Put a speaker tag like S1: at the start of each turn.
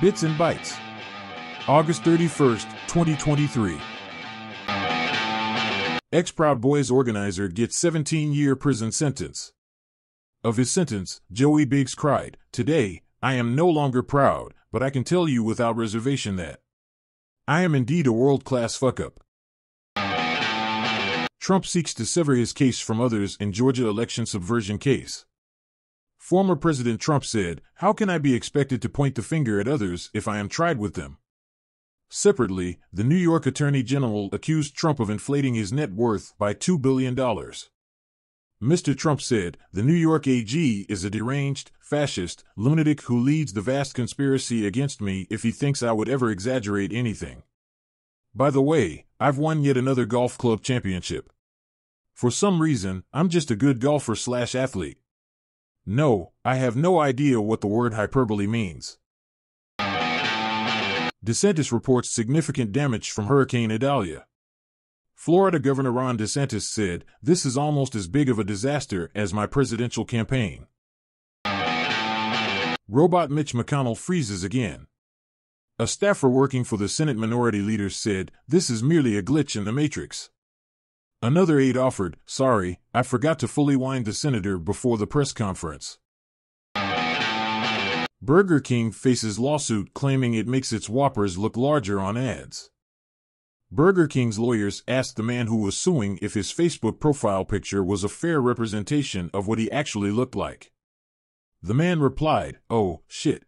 S1: Bits and Bytes. August 31st, 2023. Ex Proud Boys organizer gets 17 year prison sentence. Of his sentence, Joey Biggs cried, Today, I am no longer proud, but I can tell you without reservation that I am indeed a world class fuck up. Trump seeks to sever his case from others in Georgia election subversion case. Former President Trump said, How can I be expected to point the finger at others if I am tried with them? Separately, the New York Attorney General accused Trump of inflating his net worth by $2 billion. Mr. Trump said, The New York AG is a deranged, fascist, lunatic who leads the vast conspiracy against me if he thinks I would ever exaggerate anything. By the way, I've won yet another golf club championship. For some reason, I'm just a good golfer slash athlete. No, I have no idea what the word hyperbole means. DeSantis reports significant damage from Hurricane Idalia. Florida Governor Ron DeSantis said, This is almost as big of a disaster as my presidential campaign. Robot Mitch McConnell freezes again. A staffer working for the Senate Minority Leader said, This is merely a glitch in the matrix. Another aide offered, Sorry, I forgot to fully wind the senator before the press conference. Burger King faces lawsuit claiming it makes its Whoppers look larger on ads. Burger King's lawyers asked the man who was suing if his Facebook profile picture was a fair representation of what he actually looked like. The man replied, Oh, shit.